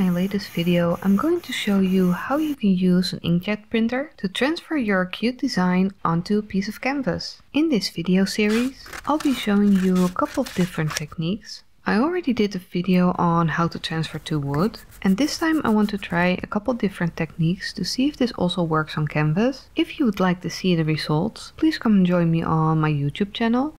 my latest video I'm going to show you how you can use an inkjet printer to transfer your cute design onto a piece of canvas. In this video series I'll be showing you a couple of different techniques. I already did a video on how to transfer to wood and this time I want to try a couple different techniques to see if this also works on canvas. If you would like to see the results please come and join me on my YouTube channel